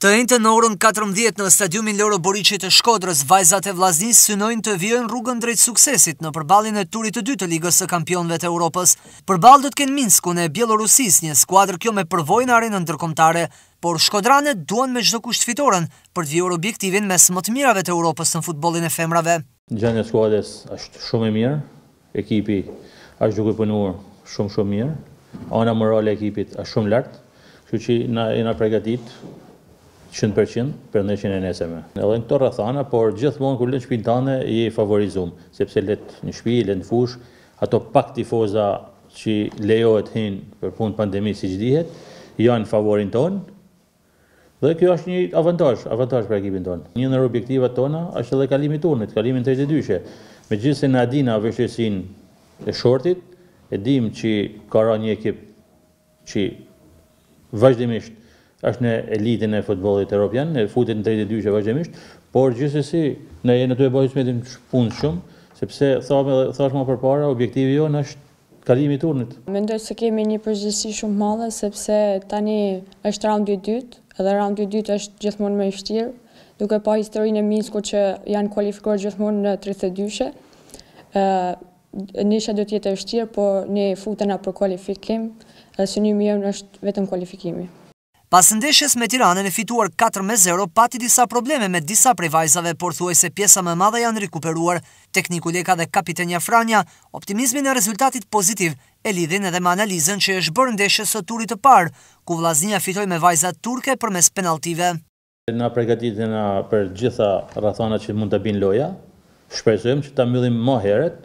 Të enjten në orën 14 në stadiumin Loro Boriçi të Shkodrës, vajzat e Vllaznisë synojnë të vijojnë rrugën drejt suksesit në përballjen e turit të dytë të Ligës së Kampioneve të Europës. Përballë do të kenë Minskun e Bjellorusisë, një skuadër kjo me përvojë në arenën ndërkombëtare, por shkodranet duan me çdo kusht fitoren për të vijuar objektivin mes më të mirave të Europës në futbollin e femrave. Gjendja e skuadrës është shumë e mirë, ekipi është duke punuar shumë shumë mirë, ana morale e ekipit është shumë lart, kështu që na jena pregatit qind për qind për ndeshjen e nesërme. Edhe në këto rrethana, por gjithmonë kur lun n'shpinë tande je i favorizum, sepse lun në shpi, lun në fushë, ato pak tifoza që lejohet hyjnë për punë pandemi siç dihet, janë në favorin tonë, Dhe kjo është një avantazh, avantazh për ekipin tonë. Një ndër objektivat tona është edhe kalimi i turnit, kalimi në tridhjetëdyshe. Megjithëse na e dina vështirësinë e shortit, e dimë që ka ra një ekip që vazhdimisht është në elitën e futbollit europian, e futet në tridhjetëdyshe vazhdimisht, por gjithsesi ne jemi duke bërë hyzmetin, punë shumë, sepse thamë edhe, thashë më përpara, objektivi jonë është kalimi i turnit. Mendoj se kemi një përgjegjësi shumë të madhe sepse tani është raundi i dytë edhe raundi i dytë është gjithmonë më i vështirë, duke pa historinë e Minskut që janë kualifikuar gjithmonë në tridhjetëdyshe. Ndeshja do të jetë e vështirë, por ne futena për kualifikim dhe synimi jonë është vetëm kualifikimi. Pas ndeshjes me Tiranën e fituar katër me zero pati disa probleme me disa prej vajzave por thuajse pjesa më e madhe janë rikuperuar. Tekniku Leka dhe kapitenja Franja optimizmin e rezultatit pozitiv e lidhin edhe me analizën që i është bërë ndeshjes së turit të parë ku Vllaznia fitoi me vajzat turke përmes penaltive. Na pregatitena për gjitha rrethanat që mund të bin loja, shpresojmë që ta mbyllim ma heret,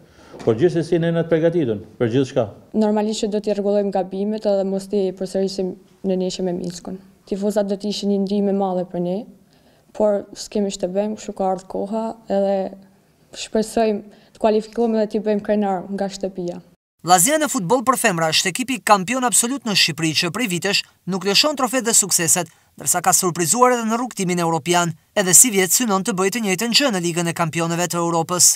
por gjithsesi ne jena të pregatitun për gjithçka. Normalisht që do t'i rregullojmë gabimet edhe mos t'i përsërisim në ndeshje me Minskun. Tifozat do të ishin një ndihmë e madhe për ne, por s'kemi ç'të bëjmë, kështu ka ardhur koha edhe shpresojmë të kualifikohemi dhe t'i bëjmë krenarë nga shtëpia. Vllaznia në futboll për femra është ekipi kampion absolut në Shqipëri që prej vitesh nuk lëshon trofetë dhe sukseset, ndërsa ka surprizuar edhe në rrugëtimin europian. Edhe sivjet synon të bëjë të njëjtën gjë në Ligën e Kampioneve të Europës.